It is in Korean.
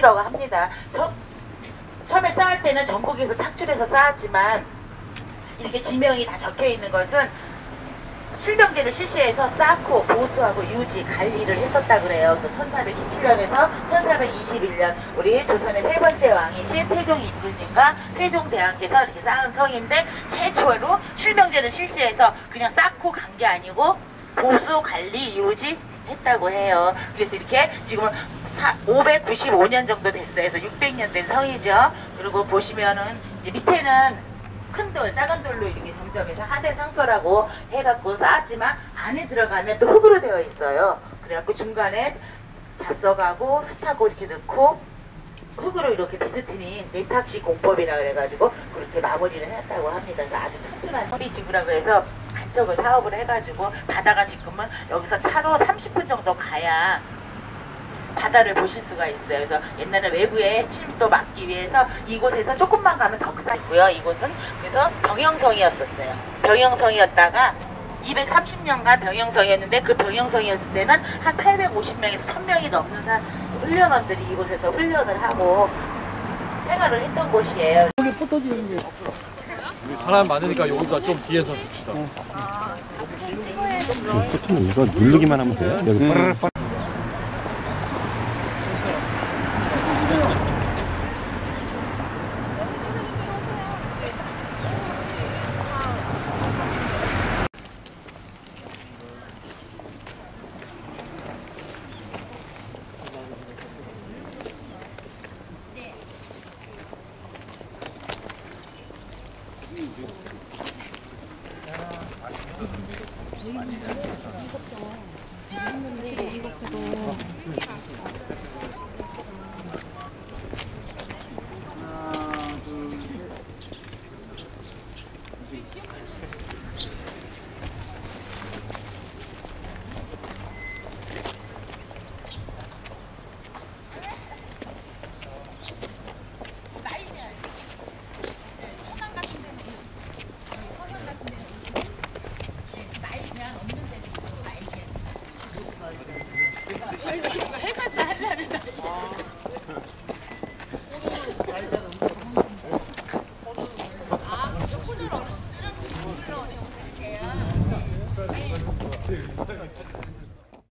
성이라고 합니다. 저, 처음에 쌓을 때는 전국에서 착출해서 쌓았지만 이렇게 지명이 다 적혀 있는 것은 실명제를 실시해서 쌓고 보수하고 유지 관리를 했었다 그래요. 그래서 1417년에서 1421년 우리 조선의 세 번째 왕이신 태종 이순님과 세종대왕께서 이렇게 쌓은 성인데 최초로 실명제를 실시해서 그냥 쌓고 간 게 아니고 보수 관리 유지 했다고 해요. 그래서 이렇게 지금은 595년 정도 됐어요. 그래서 600년 된 성이죠. 그리고 보시면은 밑에는 큰 돌, 작은 돌로 이렇게 정점에서 하대 상소라고 해갖고 쌓았지만 안에 들어가면 또 흙으로 되어 있어요. 그래갖고 중간에 잡석하고 숯하고 이렇게 넣고 흙으로 이렇게 비스듬히 내탁식 공법이라 그래가지고 그렇게 마무리를 했다고 합니다. 그래서 아주 튼튼한 서비지구라고 해서 간척을 사업을 해가지고 바다가 지금은 여기서 차로 30분 정도 가야 바다를 보실 수가 있어요. 그래서 옛날에 외부에 침입도 막기 위해서 이곳에서 조금만 가면 덕사 있고요. 이곳은 그래서 병영성이었었어요. 병영성이었다가 230년간 병영성이었는데 그 병영성이었을 때는 한 850명에서 1000명이 넘는 사, 훈련원들이 이곳에서 훈련을 하고 생활을 했던 곳이에요. 여기 포토 찍는 게 사람 많으니까 여기다 좀 뒤에서 씁시다. 이거 누르기만 하면 돼요? 여기 빠르르 빠르르 아, 이것도